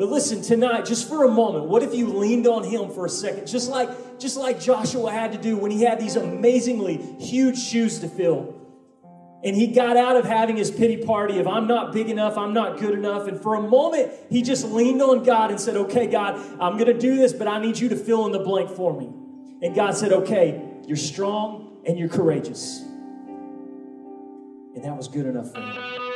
But listen, tonight, just for a moment, what if you leaned on him for a second? Just like, just like Joshua had to do when he had these amazingly huge shoes to fill. And he got out of having his pity party of, I'm not big enough, I'm not good enough. And for a moment, he just leaned on God and said, Okay, God, I'm going to do this, but I need you to fill in the blank for me. And God said, Okay, you're strong and you're courageous. And that was good enough for him.